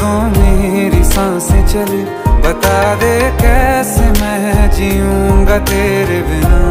तो मेरी साँसें चले बता दे कैसे मैं जीऊँगा तेरे बिना?